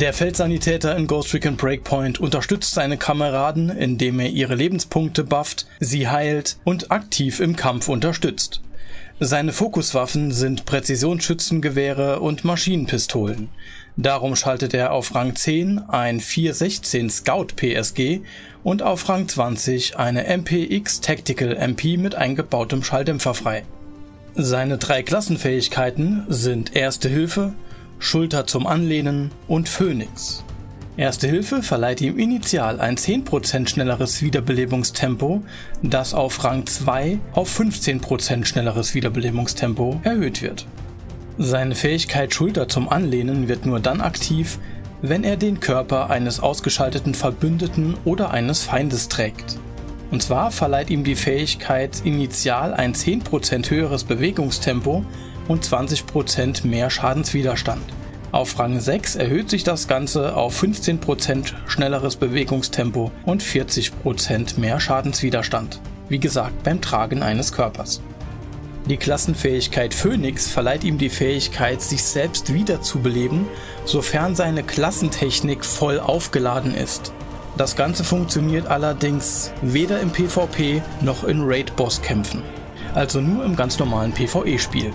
Der Feldsanitäter in Ghost Recon Breakpoint unterstützt seine Kameraden, indem er ihre Lebenspunkte bufft, sie heilt und aktiv im Kampf unterstützt. Seine Fokuswaffen sind Präzisionsschützengewehre und Maschinenpistolen. Darum schaltet er auf Rang 10 ein 416 Scout PSG und auf Rang 20 eine MPX Tactical MP mit eingebautem Schalldämpfer frei. Seine drei Klassenfähigkeiten sind Erste Hilfe, Schulter zum Anlehnen und Phoenix. Erste Hilfe verleiht ihm initial ein 10% schnelleres Wiederbelebungstempo, das auf Rang 2 auf 15% schnelleres Wiederbelebungstempo erhöht wird. Seine Fähigkeit Schulter zum Anlehnen wird nur dann aktiv, wenn er den Körper eines ausgeschalteten Verbündeten oder eines Feindes trägt. Und zwar verleiht ihm die Fähigkeit initial ein 10% höheres Bewegungstempo und 20% mehr Schadenswiderstand. Auf Rang 6 erhöht sich das Ganze auf 15% schnelleres Bewegungstempo und 40% mehr Schadenswiderstand. Wie gesagt, beim Tragen eines Körpers. Die Klassenfähigkeit Phoenix verleiht ihm die Fähigkeit, sich selbst wiederzubeleben, sofern seine Klassentechnik voll aufgeladen ist. Das Ganze funktioniert allerdings weder im PvP noch in Raid-Boss-Kämpfen, also nur im ganz normalen PvE-Spiel.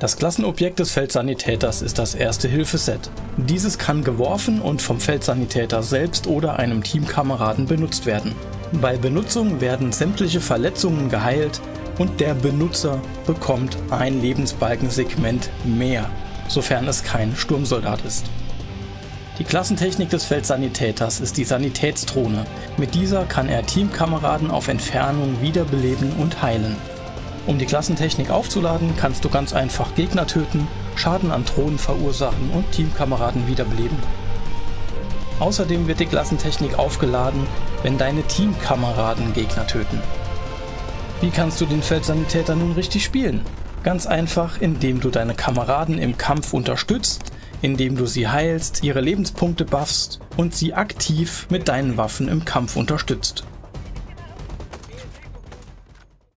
Das Klassenobjekt des Feldsanitäters ist das Erste-Hilfe-Set. Dieses kann geworfen und vom Feldsanitäter selbst oder einem Teamkameraden benutzt werden. Bei Benutzung werden sämtliche Verletzungen geheilt und der Benutzer bekommt ein Lebensbalkensegment mehr, sofern es kein Sturmsoldat ist. Die Klassentechnik des Feldsanitäters ist die Sanitätsdrohne. Mit dieser kann er Teamkameraden auf Entfernung wiederbeleben und heilen. Um die Klassentechnik aufzuladen, kannst du ganz einfach Gegner töten, Schaden an Drohnen verursachen und Teamkameraden wiederbeleben. Außerdem wird die Klassentechnik aufgeladen, wenn deine Teamkameraden Gegner töten. Wie kannst du den Feldsanitäter nun richtig spielen? Ganz einfach, indem du deine Kameraden im Kampf unterstützt, indem du sie heilst, ihre Lebenspunkte buffst und sie aktiv mit deinen Waffen im Kampf unterstützt.